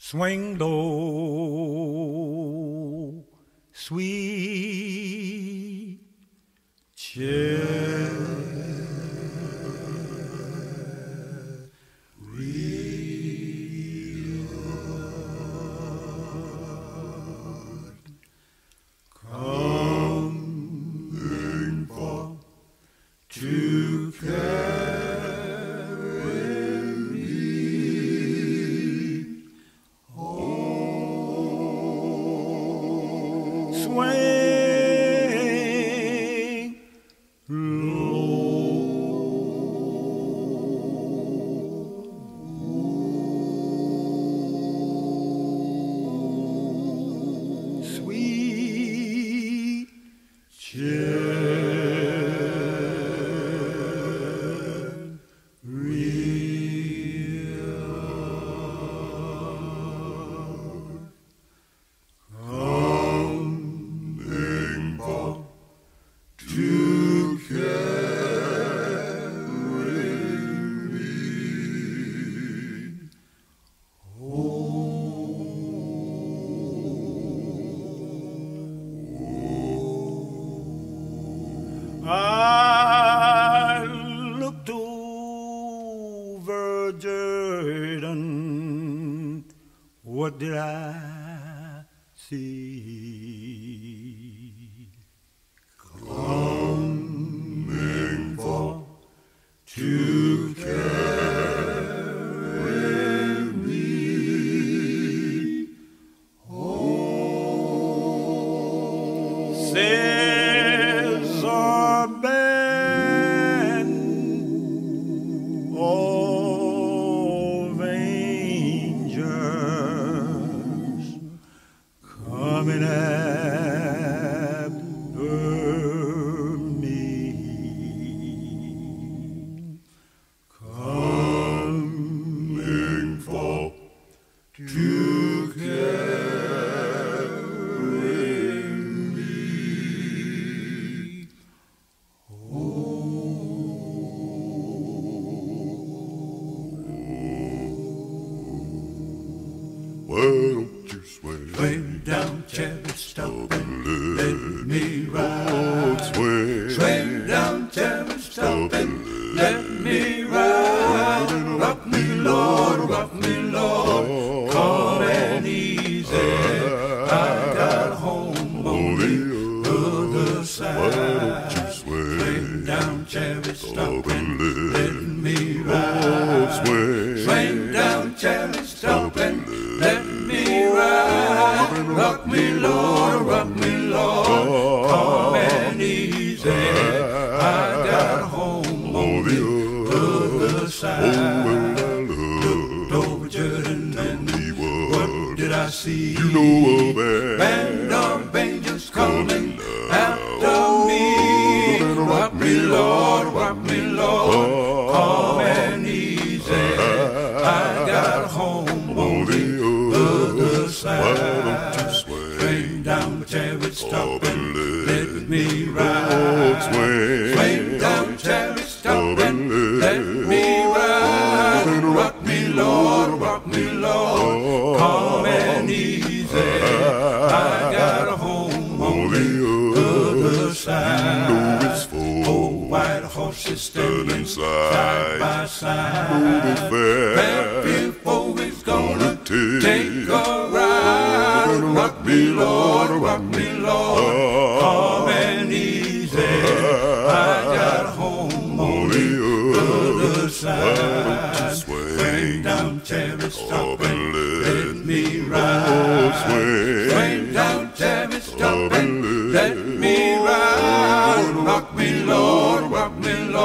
Swing low, sweet Coming Jordan. What did I see? Coming for to coming Why don't you swing? Way down Cherry Stop and let me ride. Swing. Swing down Cherry Stop and let me ride. Rock me, Lord, rock me, Lord. Calm and easy. I got home on the other Why don't you swing? Swing down Cherry Stop and let me ride. swing. Swing I see? You know a band. Of angels coming after me. Rock me, Lord, rock me, Lord. Calm and easy. I got home on the other side. swing? Down chariot, stop and let me Oh, ride. swing. Down chariot, stop and let me horses standing side by side. Fair. That before is gonna Take. take a ride. Rock me, Lord, rock me, Lord. Calm and easy. I got home on the other side. Swing down chariot, stop and let me oh, ride. swing. Swing down chariot, stop and let me ride. Rock me, Lord, rock me, Lord.